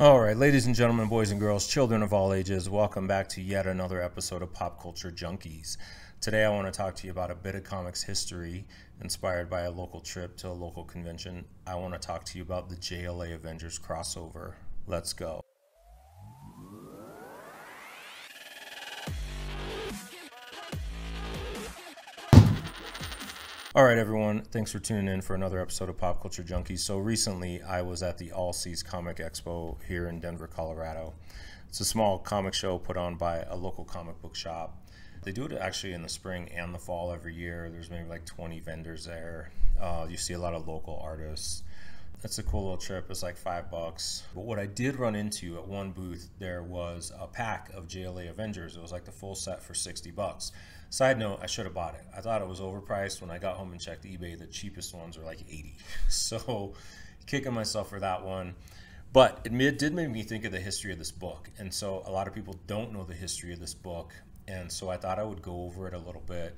All right, ladies and gentlemen, boys and girls, children of all ages, welcome back to yet another episode of Pop Culture Junkies. Today, I want to talk to you about a bit of comics history inspired by a local trip to a local convention. I want to talk to you about the JLA Avengers crossover. Let's go. All right, everyone. Thanks for tuning in for another episode of Pop Culture Junkies. So recently, I was at the All Seas Comic Expo here in Denver, Colorado. It's a small comic show put on by a local comic book shop. They do it actually in the spring and the fall every year. There's maybe like 20 vendors there. Uh, you see a lot of local artists. It's a cool little trip. It's like five bucks. But what I did run into at one booth, there was a pack of JLA Avengers. It was like the full set for 60 bucks. Side note, I should have bought it. I thought it was overpriced. When I got home and checked eBay, the cheapest ones were like 80. So, kicking myself for that one. But it did make me think of the history of this book. And so, a lot of people don't know the history of this book. And so, I thought I would go over it a little bit.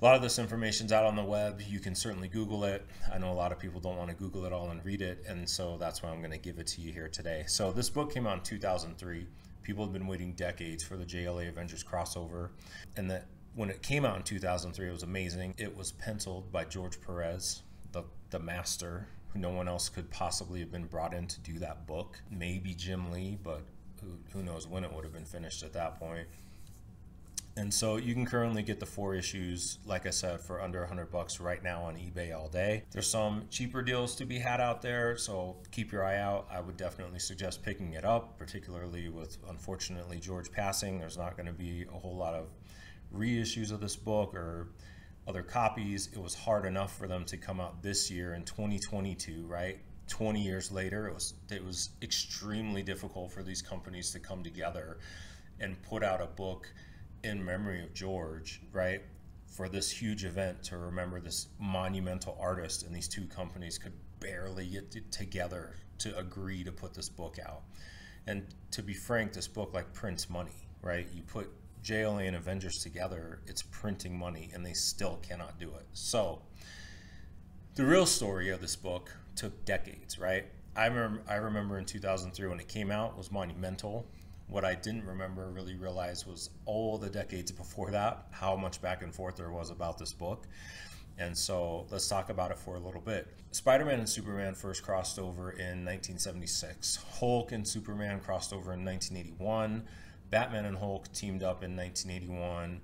A lot of this information's out on the web. You can certainly Google it. I know a lot of people don't want to Google it all and read it. And so, that's why I'm going to give it to you here today. So, this book came out in 2003 people had been waiting decades for the JLA Avengers crossover, and that when it came out in 2003, it was amazing. It was penciled by George Perez, the the master. Who no one else could possibly have been brought in to do that book. Maybe Jim Lee, but who, who knows when it would have been finished at that point. And so you can currently get the four issues, like I said, for under 100 bucks right now on eBay all day. There's some cheaper deals to be had out there, so keep your eye out. I would definitely suggest picking it up, particularly with unfortunately George passing. There's not going to be a whole lot of reissues of this book or other copies. It was hard enough for them to come out this year in 2022, right? 20 years later, it was it was extremely difficult for these companies to come together and put out a book in memory of George, right? For this huge event to remember this monumental artist, and these two companies could barely get together to agree to put this book out. And to be frank, this book like prints money, right? You put JLA and Avengers together, it's printing money, and they still cannot do it. So, the real story of this book took decades, right? I remember, I remember in 2003 when it came out was monumental what I didn't remember really realize was all the decades before that, how much back and forth there was about this book. And so let's talk about it for a little bit. Spider Man and Superman first crossed over in 1976. Hulk and Superman crossed over in 1981. Batman and Hulk teamed up in 1981.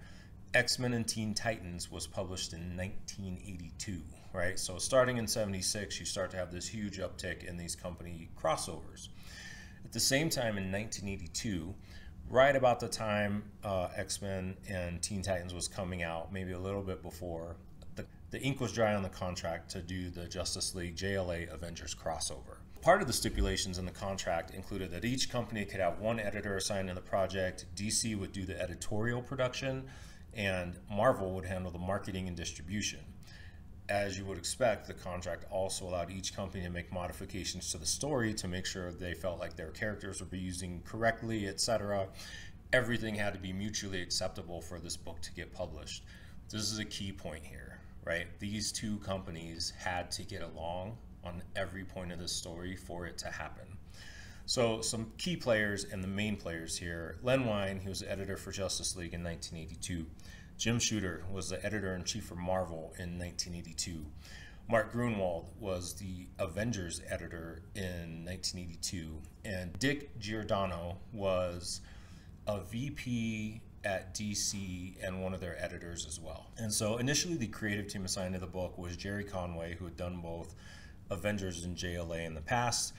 X Men and Teen Titans was published in 1982, right? So starting in 76, you start to have this huge uptick in these company crossovers. At the same time, in 1982, right about the time uh, X Men and Teen Titans was coming out, maybe a little bit before, the, the ink was dry on the contract to do the Justice League JLA Avengers crossover. Part of the stipulations in the contract included that each company could have one editor assigned to the project, DC would do the editorial production, and Marvel would handle the marketing and distribution as you would expect, the contract also allowed each company to make modifications to the story to make sure they felt like their characters were being used correctly, etc. Everything had to be mutually acceptable for this book to get published. This is a key point here, right? These two companies had to get along on every point of the story for it to happen. So, some key players and the main players here Len Wein, he was the editor for Justice League in 1982. Jim Shooter was the editor in chief for Marvel in 1982. Mark Gruenwald was the Avengers editor in 1982. And Dick Giordano was a VP at DC and one of their editors as well. And so initially, the creative team assigned to the book was Gerry Conway, who had done both Avengers and JLA in the past,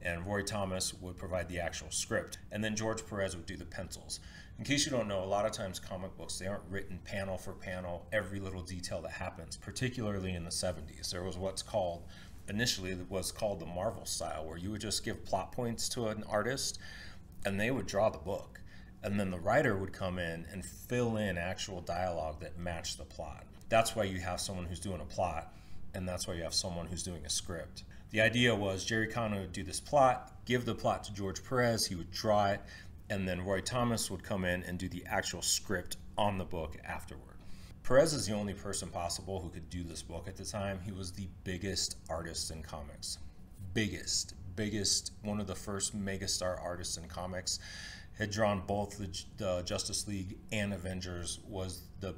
and Roy Thomas would provide the actual script. And then George Perez would do the pencils in case you don't know, a lot of times comic books they aren't written panel for panel every little detail that happens. Particularly in the 70s, there was what's called initially was called the Marvel style, where you would just give plot points to an artist, and they would draw the book, and then the writer would come in and fill in actual dialogue that matched the plot. That's why you have someone who's doing a plot, and that's why you have someone who's doing a script. The idea was Gerry Conway would do this plot, give the plot to George Perez, he would draw it, and then Roy Thomas would come in and do the actual script on the book afterward. Perez is the only person possible who could do this book at the time. He was the biggest artist in comics. Biggest, biggest, one of the first megastar artists in comics, had drawn both the, the Justice League and Avengers. Was the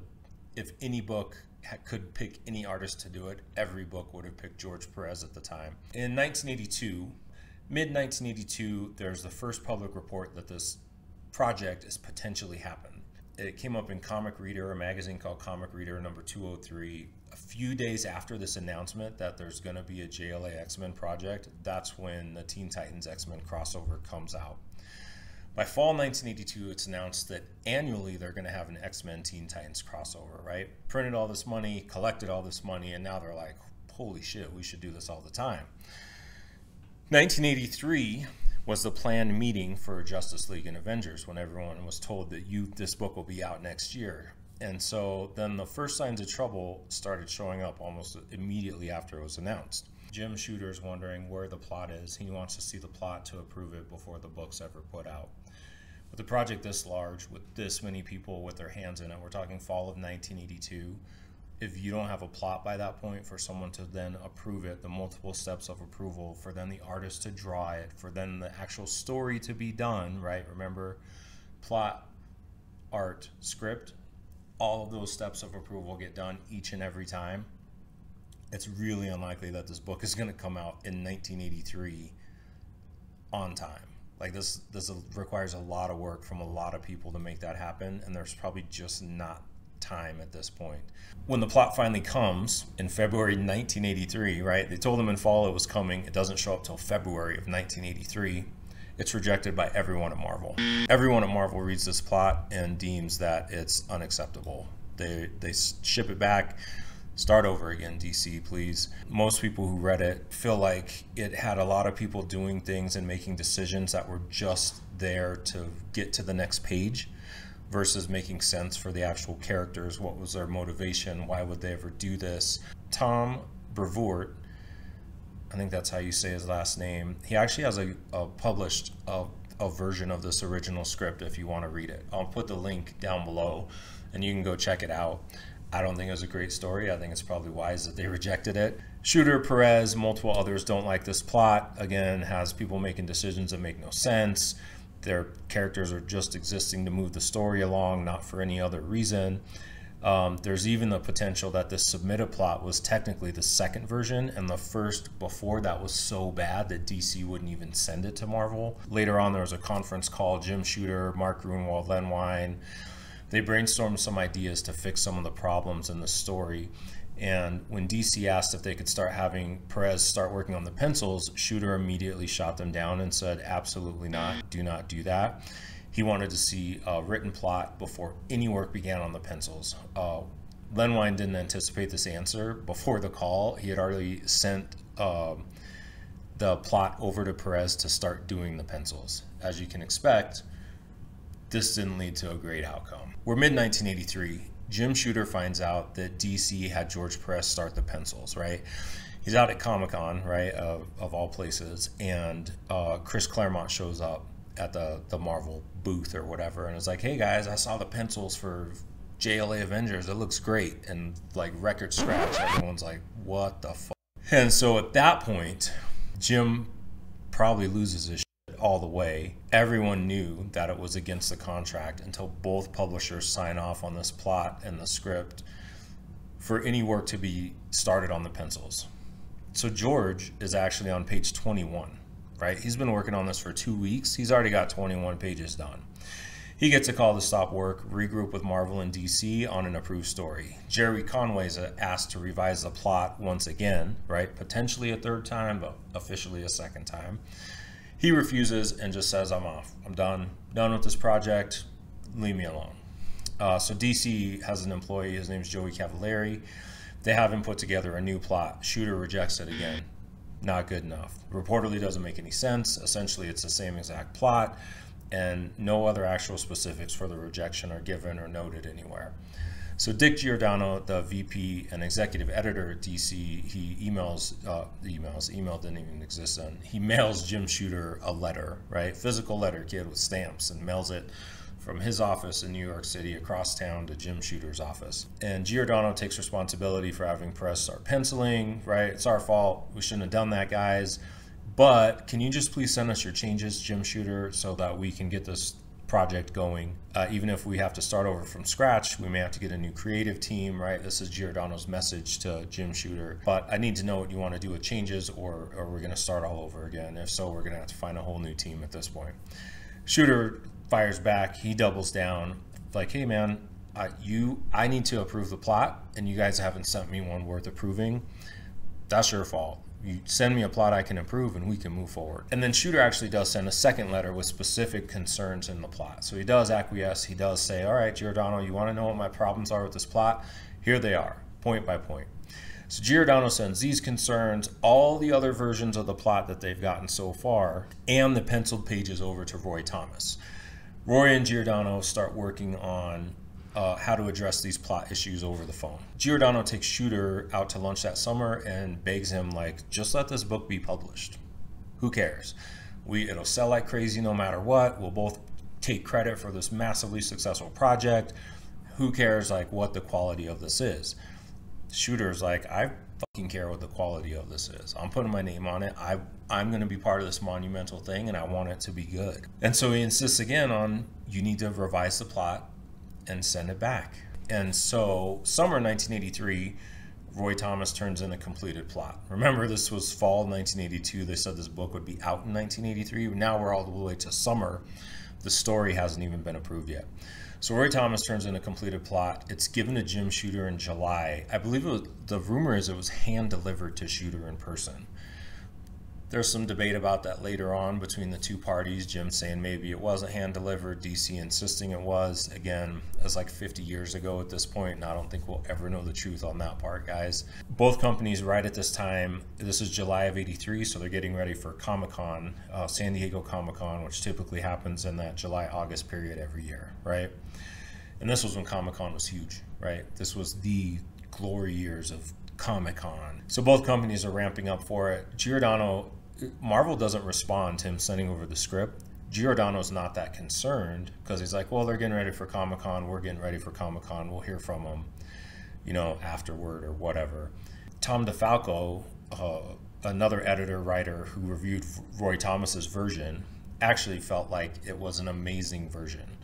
if any book could pick any artist to do it, every book would have picked George Perez at the time. In 1982, mid 1982, there's the first public report that this project is potentially happening. It came up in Comic Reader, a magazine called Comic Reader number 203. A few days after this announcement that there's going to be a JLA X Men project, that's when the Teen Titans X Men crossover comes out. By fall 1982, it's announced that annually they're going to have an X Men Teen Titans crossover, right? Printed all this money, collected all this money, and now they're like, holy shit, we should do this all the time. 1983 was the planned meeting for Justice League and Avengers when everyone was told that you this book will be out next year. And so then the first signs of trouble started showing up almost immediately after it was announced. Jim Shooter is wondering where the plot is. He wants to see the plot to approve it before the book's ever put out. With a project this large, with this many people with their hands in it, we're talking fall of 1982. If you don't have a plot by that point for someone to then approve it, the multiple steps of approval, for then the artist to draw it, for then the actual story to be done, right? Remember, plot, art, script, all of those steps of approval get done each and every time it's really unlikely that this book is going to come out in 1983 on time. Like this, this requires a lot of work from a lot of people to make that happen, and there's probably just not time at this point. When the plot finally comes in February 1983, right? They told them in fall it was coming. It doesn't show up till February of 1983. It's rejected by everyone at Marvel. Everyone at Marvel reads this plot and deems that it's unacceptable. They they ship it back start over again, DC, please. Most people who read it feel like it had a lot of people doing things and making decisions that were just there to get to the next page versus making sense for the actual characters. What was their motivation? Why would they ever do this? Tom Brevoort, I think that's how you say his last name, he actually has a, a published a, a version of this original script if you want to read it. I'll put the link down below and you can go check it out. I don't think it was a great story. I think it's probably wise that they rejected it. Shooter, Perez, multiple others don't like this plot. Again, has people making decisions that make no sense. Their characters are just existing to move the story along, not for any other reason. Um, there's even the potential that the submitted plot was technically the second version, and the first before that was so bad that DC wouldn't even send it to Marvel. Later on, there was a conference call. Jim Shooter, Mark Gruenwald, Len Wein, they brainstormed some ideas to fix some of the problems in the story. And when DC asked if they could start having Perez start working on the pencils, Shooter immediately shot them down and said, absolutely not, do not do that. He wanted to see a written plot before any work began on the pencils. Uh, Len Wein didn't anticipate this answer. Before the call, he had already sent uh, the plot over to Perez to start doing the pencils. As you can expect, this didn't lead to a great outcome. We're mid 1983. Jim Shooter finds out that DC had George Perez start the pencils, right? He's out at Comic Con, right, of, of all places, and uh, Chris Claremont shows up at the, the Marvel booth or whatever and is like, hey guys, I saw the pencils for JLA Avengers. It looks great. And like record scratch, everyone's like, what the fuck? And so at that point, Jim probably loses his all the way. Everyone knew that it was against the contract until both publishers sign off on this plot and the script for any work to be started on the pencils. So George is actually on page 21, right? He's been working on this for two weeks. He's already got 21 pages done. He gets a call to stop work, regroup with Marvel and DC on an approved story. Gerry Conway is asked to revise the plot once again, right? Potentially a third time, but officially a second time. He refuses and just says, I'm off. I'm done. Done with this project. Leave me alone. Uh, so DC has an employee. His name is Joey Cavalieri. They have him put together a new plot. Shooter rejects it again. Not good enough. Reportedly doesn't make any sense. Essentially, it's the same exact plot, and no other actual specifics for the rejection are given or noted anywhere. So Dick Giordano, the VP and executive editor at DC, he emails, uh, emails, email didn't even exist then. He mails Jim Shooter a letter, right? Physical letter, kid with stamps, and mails it from his office in New York City across town to Jim Shooter's office. And Giordano takes responsibility for having Perez start penciling, right? It's our fault. We shouldn't have done that, guys. but can you just please send us your changes, Jim Shooter, so that we can get this project going. Uh, even if we have to start over from scratch, we may have to get a new creative team, right? This is Giordano's message to Jim Shooter. But I need to know what you want to do with changes, or, or we're going to start all over again. If so, we're going to have to find a whole new team at this point. Shooter fires back. He doubles down, like, hey, man, uh, you, I need to approve the plot, and you guys haven't sent me one worth approving. That's your fault you send me a plot I can improve and we can move forward. And then Shooter actually does send a second letter with specific concerns in the plot. So he does acquiesce. He does say, all right, Giordano, you want to know what my problems are with this plot? Here they are, point by point. So Giordano sends these concerns, all the other versions of the plot that they've gotten so far, and the penciled pages over to Roy Thomas. Roy and Giordano start working on uh, how to address these plot issues over the phone. Giordano takes Shooter out to lunch that summer and begs him, like, just let this book be published. Who cares? We it'll sell like crazy no matter what. We'll both take credit for this massively successful project. Who cares like what the quality of this is? Shooter's like, I fucking care what the quality of this is. I'm putting my name on it. I I'm going to be part of this monumental thing and I want it to be good. And so he insists again on you need to revise the plot and send it back. And so, summer 1983, Roy Thomas turns in a completed plot. Remember, this was fall 1982. They said this book would be out in 1983. Now we're all the way to summer. The story hasn't even been approved yet. So Roy Thomas turns in a completed plot. It's given to Jim Shooter in July. I believe was, the rumor is it was hand delivered to Shooter in person. There's some debate about that later on between the two parties. Jim saying maybe it wasn't hand delivered, DC insisting it was. Again, it's like 50 years ago at this point, and I don't think we'll ever know the truth on that part, guys. Both companies, right at this time, this is July of 83, so they're getting ready for Comic Con, uh, San Diego Comic Con, which typically happens in that July August period every year, right? And this was when Comic Con was huge, right? This was the glory years of Comic Con. So both companies are ramping up for it. Giordano Marvel doesn't respond to him sending over the script. Giordano's not that concerned because he's like, well, they're getting ready for Comic Con. We're getting ready for Comic Con. We'll hear from them, you know, afterward or whatever. Tom DeFalco, uh, another editor writer who reviewed Roy Thomas's version, actually felt like it was an amazing version.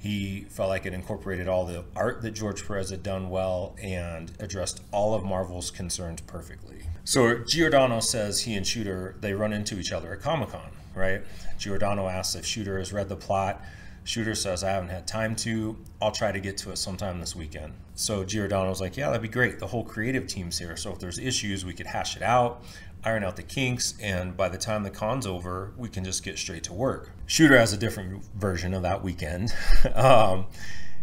He felt like it incorporated all the art that George Perez had done well and addressed all of Marvel's concerns perfectly. So Giordano says he and Shooter they run into each other at Comic Con, right? Giordano asks if Shooter has read the plot. Shooter says I haven't had time to. I'll try to get to it sometime this weekend. So Giordano's like, yeah, that'd be great. The whole creative team's here, so if there's issues, we could hash it out, iron out the kinks, and by the time the con's over, we can just get straight to work. Shooter has a different version of that weekend. um,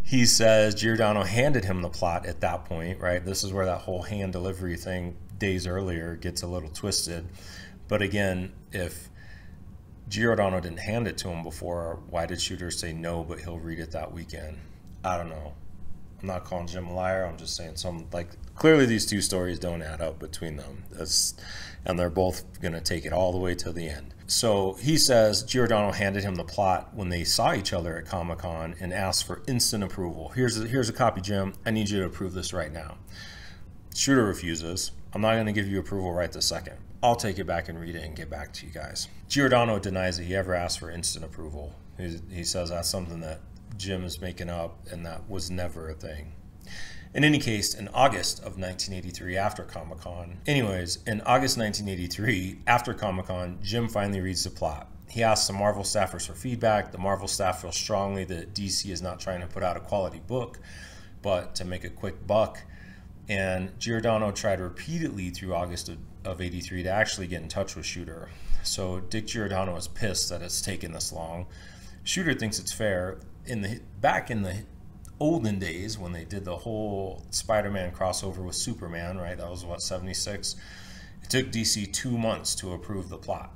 he says Giordano handed him the plot at that point, right? This is where that whole hand delivery thing days earlier gets a little twisted. But again, if Giordano didn't hand it to him before, why did Shooter say no, but he'll read it that weekend? I don't know. I'm not calling Jim a liar. I'm just saying some like clearly these two stories don't add up between them. That's, and they're both going to take it all the way to the end. So he says Giordano handed him the plot when they saw each other at Comic Con and asked for instant approval. Here's a, here's a copy, Jim. I need you to approve this right now. Shooter refuses. I'm not going to give you approval right this second. I'll take it back and read it and get back to you guys. Giordano denies that he ever asked for instant approval. He, he says that's something that Jim is making up and that was never a thing. In any case, in August of 1983, after Comic Con, anyways, in August 1983, after Comic Con, Jim finally reads the plot. He asks the Marvel staffers for feedback. The Marvel staff feels strongly that DC is not trying to put out a quality book, but to make a quick buck. And Giordano tried repeatedly through August of, of 83 to actually get in touch with Shooter. So Dick Giordano is pissed that it's taken this long. Shooter thinks it's fair. In the back in the olden days when they did the whole Spider-Man crossover with Superman, right? That was what 76. It took DC 2 months to approve the plot.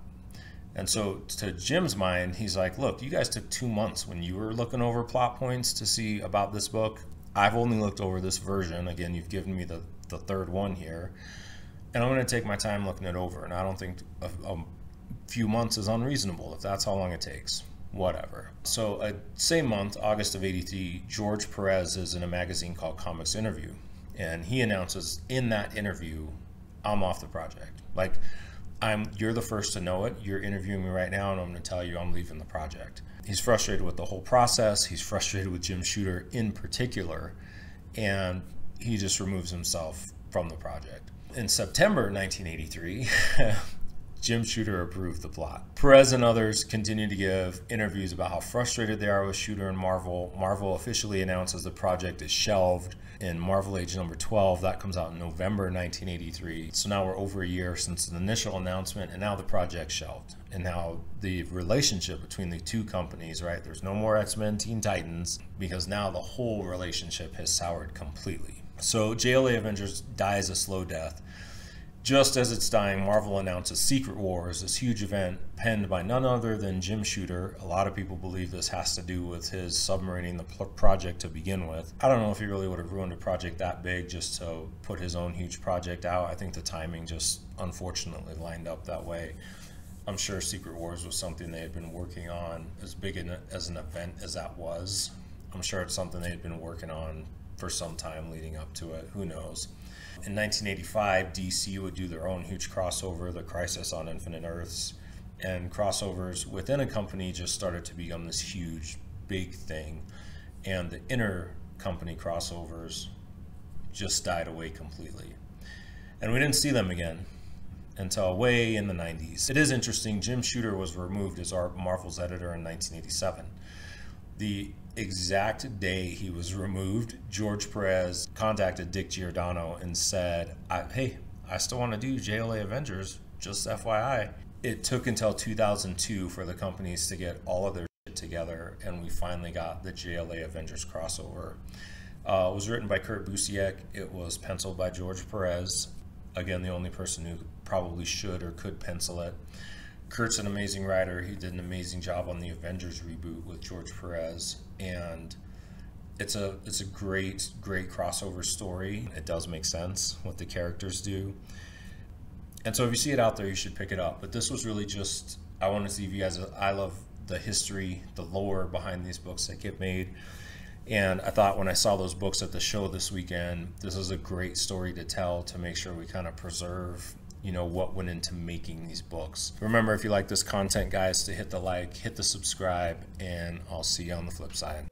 And so to Jim's mind, he's like, "Look, you guys took 2 months when you were looking over plot points to see about this book. I've only looked over this version. Again, you've given me the, the third one here. And I'm going to take my time looking it over. And I don't think a, a few months is unreasonable if that's how long it takes. Whatever. So, uh, same month, August of 83, George Perez is in a magazine called Comics Interview. And he announces in that interview, I'm off the project. Like, I'm you're the first to know it. You're interviewing me right now, and I'm going to tell you I'm leaving the project. He's frustrated with the whole process. He's frustrated with Jim Shooter in particular, and he just removes himself from the project. In September 1983, Jim Shooter approved the plot. Perez and others continue to give interviews about how frustrated they are with Shooter and Marvel. Marvel officially announces the project is shelved in Marvel Age number 12. That comes out in November 1983. So now we're over a year since the initial announcement, and now the project's shelved. And now the relationship between the two companies, right? There's no more X Men Teen Titans because now the whole relationship has soured completely. So JLA Avengers dies a slow death just as it's dying, Marvel announces Secret Wars, this huge event penned by none other than Jim Shooter. A lot of people believe this has to do with his submarining the project to begin with. I don't know if he really would have ruined a project that big just to put his own huge project out. I think the timing just unfortunately lined up that way. I'm sure Secret Wars was something they had been working on as big an, as an event as that was. I'm sure it's something they had been working on for some time leading up to it. Who knows? In 1985, DC would do their own huge crossover, the Crisis on Infinite Earths, and crossovers within a company just started to become this huge, big thing. And the inner company crossovers just died away completely. And we didn't see them again until way in the 90s. It is interesting, Jim Shooter was removed as Marvel's editor in 1987. The exact day he was removed, George Perez contacted Dick Giordano and said, Hey, I still want to do JLA Avengers, just FYI. It took until 2002 for the companies to get all of their shit together, and we finally got the JLA Avengers crossover. Uh, it was written by Kurt Busiek. It was penciled by George Perez. Again, the only person who probably should or could pencil it. Kurt's an amazing writer. He did an amazing job on the Avengers reboot with George Perez, and it's a it's a great great crossover story. It does make sense what the characters do, and so if you see it out there, you should pick it up. But this was really just I want to see if you guys. I love the history, the lore behind these books that get made. And I thought when I saw those books at the show this weekend, this is a great story to tell to make sure we kind of preserve you know what went into making these books. Remember, if you like this content, guys, to hit the like, hit the subscribe, and I'll see you on the flip side.